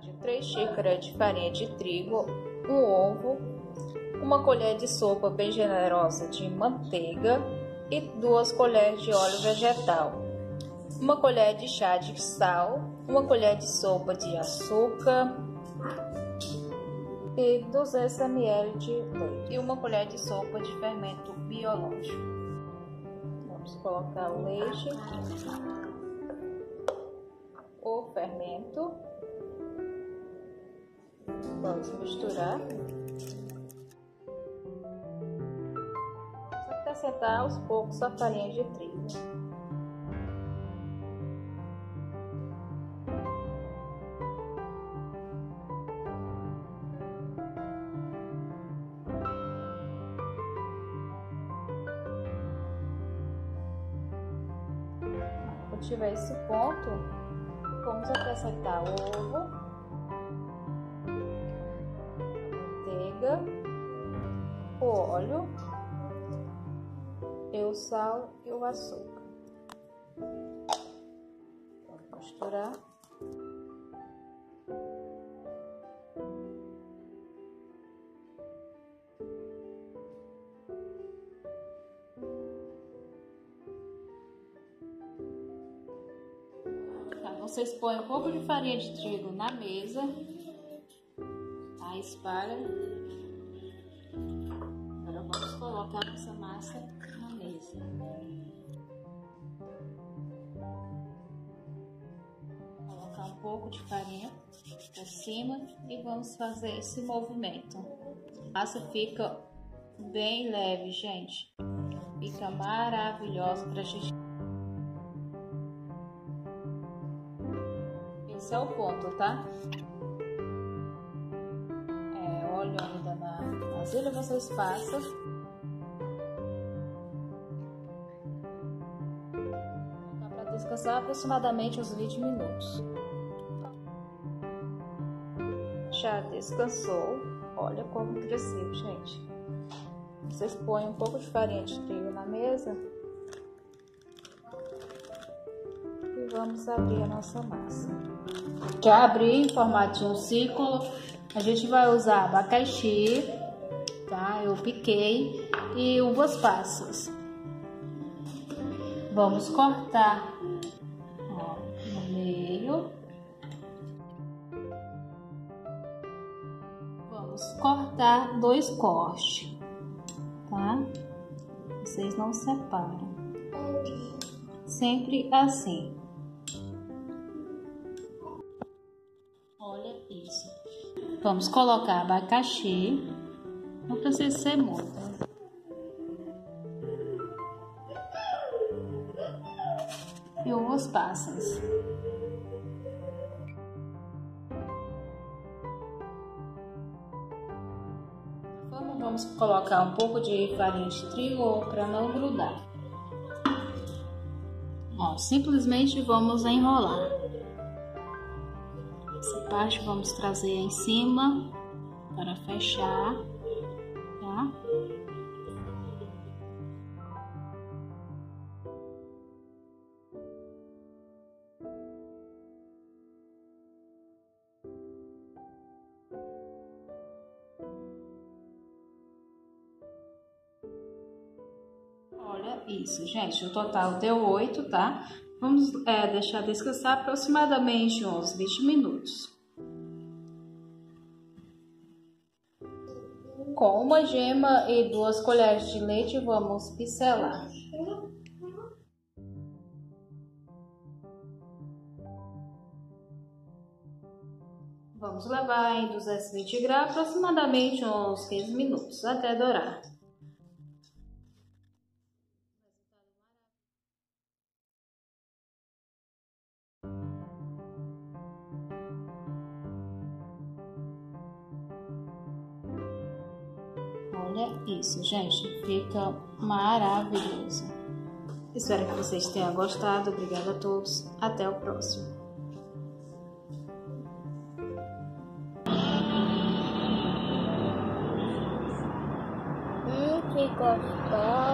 de 3 xícaras de farinha de trigo, um ovo, uma colher de sopa bem generosa de manteiga e duas colheres de óleo vegetal, uma colher de chá de sal, uma colher de sopa de açúcar e 200 ml de leite. E uma colher de sopa de fermento biológico. Vamos colocar o leite, o fermento, vamos misturar. acrescentar aos poucos a farinha de trigo. Quando tiver esse ponto, vamos acrescentar o ovo, óleo e o sal e o açúcar. Vamos misturar. Tá, vocês põem um pouco de farinha de trigo na mesa, tá? Espalha. Colocar nossa massa Colocar um pouco de farinha por cima e vamos fazer esse movimento. A massa fica bem leve, gente. Fica maravilhosa pra gente. Esse é o ponto, tá? É, ainda na vasilha, vocês passam. Descansar aproximadamente uns 20 minutos. Já descansou. Olha como cresceu, gente. Vocês põem um pouco de farinha de trigo na mesa. E vamos abrir a nossa massa. Já abri em um círculo. A gente vai usar abacaxi, tá? Eu piquei e uvas passas. Vamos cortar ó, no meio. Vamos cortar dois cortes, tá? Vocês não separam. Sempre assim. Olha isso. Vamos colocar abacaxi. Não precisa ser muito. E uvas passas. Vamos colocar um pouco de farinha de trigo para não grudar. Simplesmente vamos enrolar. Essa parte vamos trazer em cima para fechar, tá? Isso, gente. O total deu 8, tá? Vamos é, deixar descansar aproximadamente uns 20 minutos. Com uma gema e duas colheres de leite, vamos pincelar. Vamos levar em 220 graus aproximadamente uns 15 minutos até dourar. Olha isso, gente, fica maravilhoso. Espero que vocês tenham gostado. Obrigada a todos. Até o próximo. Hum, que gostoso.